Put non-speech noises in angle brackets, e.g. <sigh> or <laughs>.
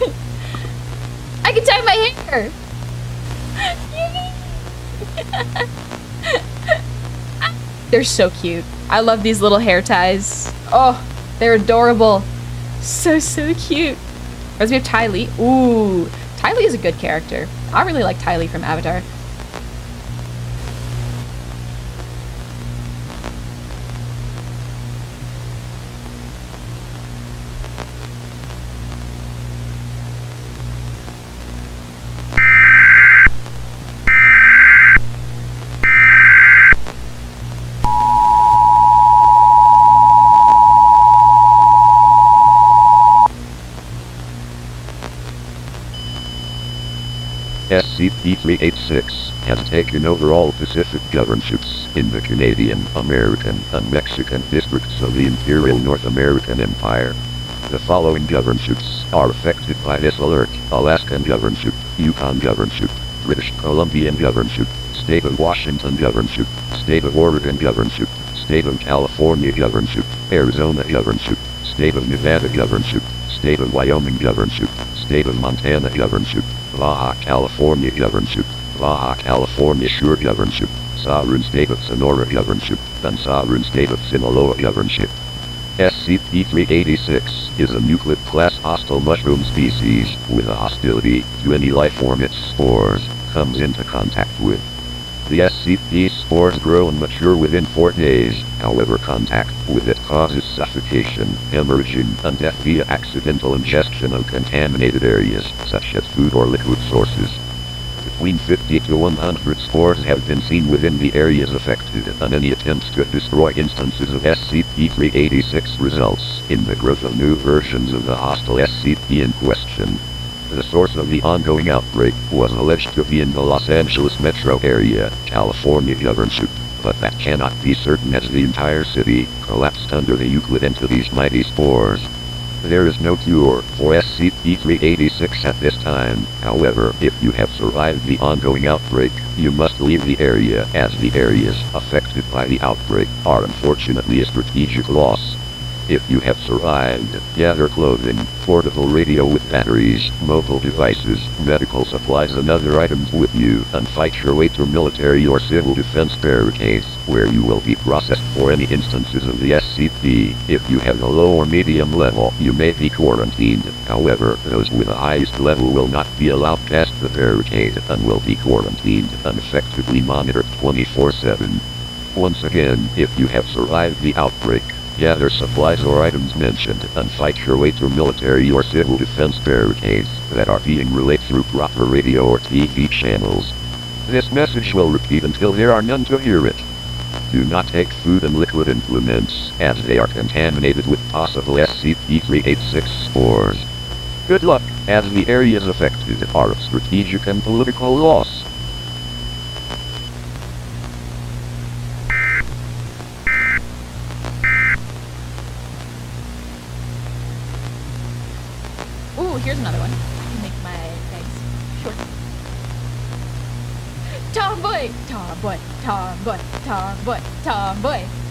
<laughs> I can tie my hair. <laughs> They're so cute. I love these little hair ties. Oh, they're adorable. So, so cute. As we have Ty Lee. Ooh, Ty Lee is a good character. I really like Ty Lee from Avatar. SCP-386 has taken over all Pacific governorships in the Canadian, American, and Mexican districts of the Imperial North American Empire. The following governorships are affected by this alert. Alaskan governorship, Yukon governorship, British Columbian governorship, State of Washington governorship, State of Oregon governorship, State of California governorship, Arizona governorship, State of Nevada governorship, State of Wyoming governorship, State of Montana governorship, Baja California governorship, Baja California Sur governorship, Sovereign State of Sonora governorship, and Sovereign State of Sinaloa governorship. SCP-386 is a Euclid-class hostile mushroom species with a hostility to any life form its spores comes into contact with. The SCP spores grow and mature within four days, however contact with it causes suffocation, hemorrhaging, and death via accidental ingestion of contaminated areas, such as food or liquid sources. Between 50 to 100 spores have been seen within the areas affected, and any attempts to destroy instances of SCP-386 results in the growth of new versions of the hostile SCP in question. The source of the ongoing outbreak was alleged to be in the Los Angeles metro area, California governorship, but that cannot be certain as the entire city collapsed under the Euclid entity's mighty spores. There is no cure for SCP-386 at this time, however, if you have survived the ongoing outbreak, you must leave the area as the areas affected by the outbreak are unfortunately a strategic loss. If you have survived, gather clothing, portable radio with batteries, mobile devices, medical supplies and other items with you, and fight your way to military or civil defense barricades, where you will be processed for any instances of the SCP. If you have a low or medium level, you may be quarantined. However, those with the highest level will not be allowed past the barricade and will be quarantined and effectively monitored 24-7. Once again, if you have survived the outbreak, gather supplies or items mentioned, and fight your way through military or civil defense barricades that are being relayed through proper radio or TV channels. This message will repeat until there are none to hear it. Do not take food and liquid implements, as they are contaminated with possible SCP-386 spores. Good luck, as the areas affected are of strategic and political loss. Ooh, here's another one. Make my legs short. Tomboy, tomboy, tomboy, tomboy, tomboy.